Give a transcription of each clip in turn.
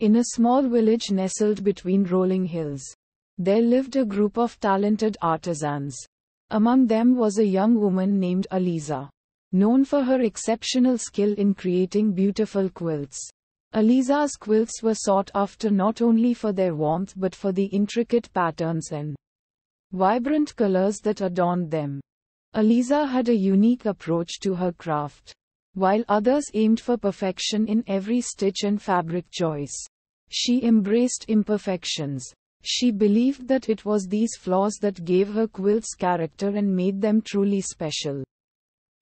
In a small village nestled between rolling hills, there lived a group of talented artisans. Among them was a young woman named Aliza, known for her exceptional skill in creating beautiful quilts. Aliza's quilts were sought after not only for their warmth but for the intricate patterns and vibrant colors that adorned them. Aliza had a unique approach to her craft. While others aimed for perfection in every stitch and fabric choice, she embraced imperfections. She believed that it was these flaws that gave her quilts character and made them truly special.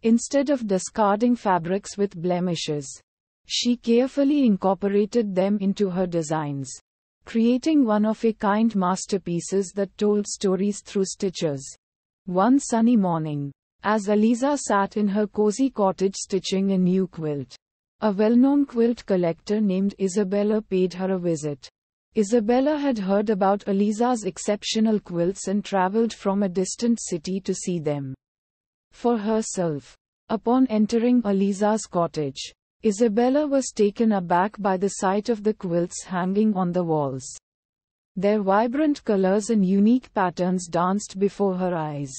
Instead of discarding fabrics with blemishes, she carefully incorporated them into her designs, creating one of a kind masterpieces that told stories through stitches. One sunny morning, as Aliza sat in her cozy cottage stitching a new quilt. A well-known quilt collector named Isabella paid her a visit. Isabella had heard about Aliza's exceptional quilts and traveled from a distant city to see them. For herself. Upon entering Aliza's cottage, Isabella was taken aback by the sight of the quilts hanging on the walls. Their vibrant colors and unique patterns danced before her eyes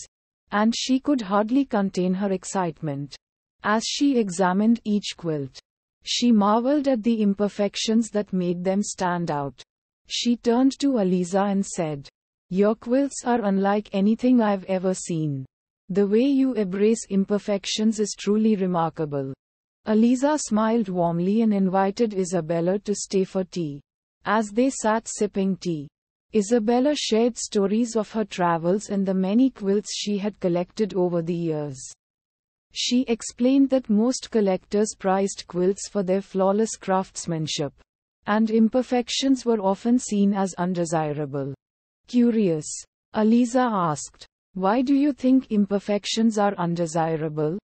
and she could hardly contain her excitement. As she examined each quilt, she marveled at the imperfections that made them stand out. She turned to Aliza and said, Your quilts are unlike anything I've ever seen. The way you embrace imperfections is truly remarkable. Aliza smiled warmly and invited Isabella to stay for tea. As they sat sipping tea, Isabella shared stories of her travels and the many quilts she had collected over the years. She explained that most collectors prized quilts for their flawless craftsmanship, and imperfections were often seen as undesirable. Curious, Aliza asked, Why do you think imperfections are undesirable?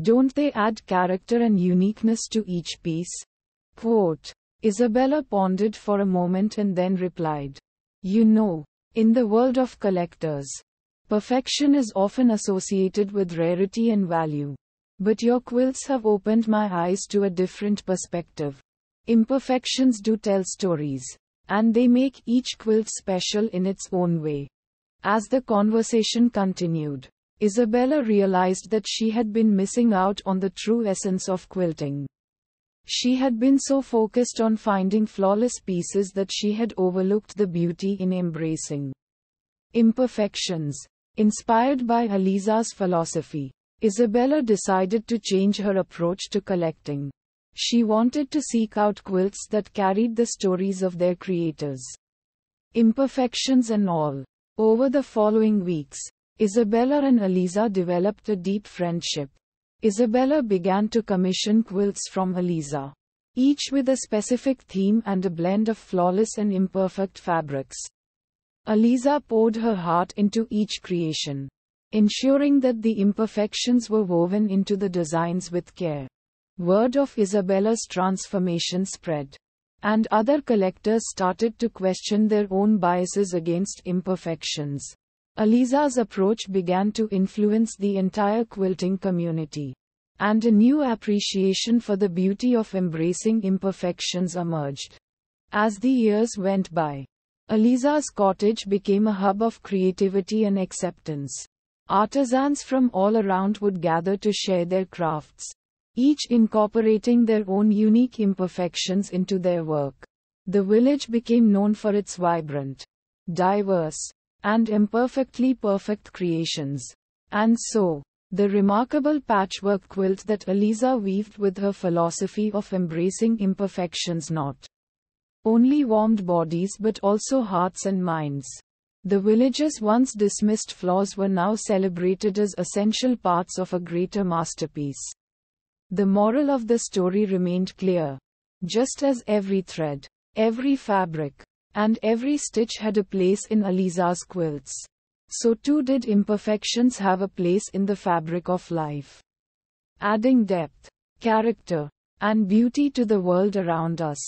Don't they add character and uniqueness to each piece? Quote. Isabella pondered for a moment and then replied, you know, in the world of collectors, perfection is often associated with rarity and value. But your quilts have opened my eyes to a different perspective. Imperfections do tell stories, and they make each quilt special in its own way. As the conversation continued, Isabella realized that she had been missing out on the true essence of quilting. She had been so focused on finding flawless pieces that she had overlooked the beauty in embracing imperfections. Inspired by Aliza's philosophy, Isabella decided to change her approach to collecting. She wanted to seek out quilts that carried the stories of their creators. Imperfections and all. Over the following weeks, Isabella and Aliza developed a deep friendship. Isabella began to commission quilts from Aliza, each with a specific theme and a blend of flawless and imperfect fabrics. Aliza poured her heart into each creation, ensuring that the imperfections were woven into the designs with care. Word of Isabella's transformation spread, and other collectors started to question their own biases against imperfections. Aliza's approach began to influence the entire quilting community. And a new appreciation for the beauty of embracing imperfections emerged. As the years went by, Aliza's cottage became a hub of creativity and acceptance. Artisans from all around would gather to share their crafts, each incorporating their own unique imperfections into their work. The village became known for its vibrant, diverse, and imperfectly perfect creations. And so, the remarkable patchwork quilt that Eliza weaved with her philosophy of embracing imperfections not only warmed bodies but also hearts and minds. The village's once dismissed flaws were now celebrated as essential parts of a greater masterpiece. The moral of the story remained clear. Just as every thread, every fabric, and every stitch had a place in Aliza's quilts. So too did imperfections have a place in the fabric of life. Adding depth, character, and beauty to the world around us.